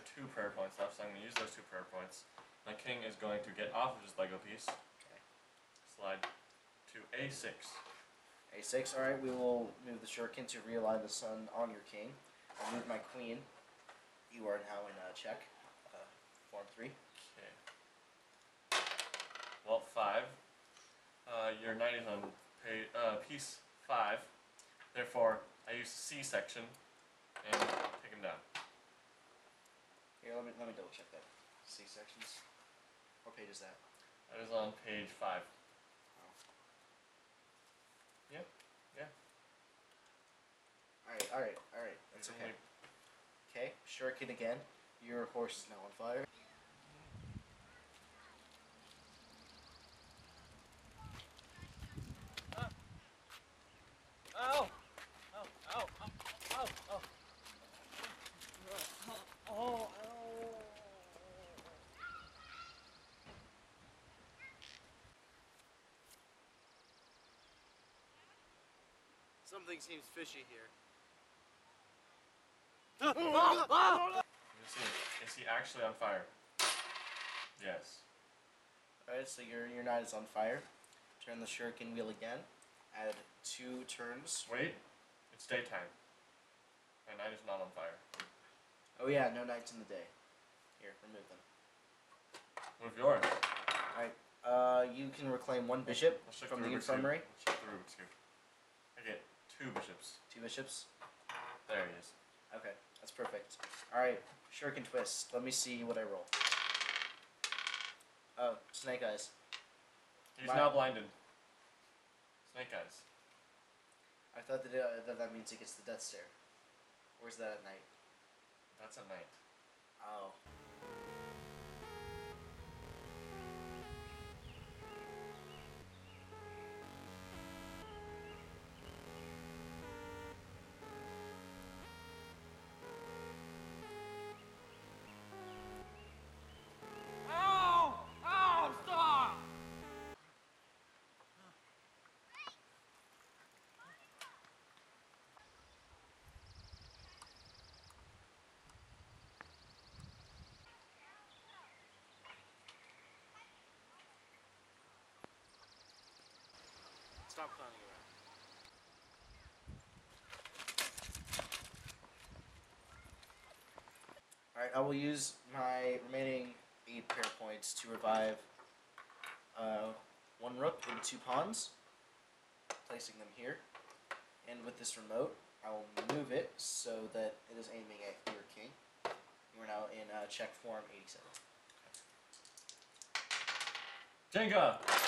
have two prayer points left, so I'm going to use those two prayer points. My king is going to get off of his Lego piece, Okay. slide to a6. A6. All right, we will move the shuriken to realign the sun on your king. I'll move my queen. You are now in uh, check. Uh, form three. Okay. Well, five. Uh, your knight is on pa- uh, piece five. Therefore, I use C section and take him down. Me let me double check that. C sections. What page is that? That is on page five. Oh. Yep. Yeah. All right, all right, all right. That's okay. Okay, shuriken again. Your horse is now on fire. Something seems fishy here. Is he, is he actually on fire? Yes. All right, so your your knight is on fire. Turn the shuriken wheel again. Add two turns. Wait. It's daytime. My knight is not on fire. Oh yeah, no knights in the day. Here, remove them. Move yours. All right. Uh, you can reclaim one bishop Let's check from the the Rubik's infirmary. Let's check the Rubik's Cube. I get two bishops. Two bishops. There he is. Okay, that's perfect. All right, shuriken twist. Let me see what I roll. Oh, snake eyes. He's My- now blinded. Snake eyes. I thought that uh, that, that means he gets the death stare. Where's that at night? That's a knight. Oh. Stop clowning around. All right, I will use my remaining eight pair points to revive uh, one rook and two pawns, placing them here. And with this remote, I will move it so that it is aiming at your king. You are now in uh, check form 87. Jenga!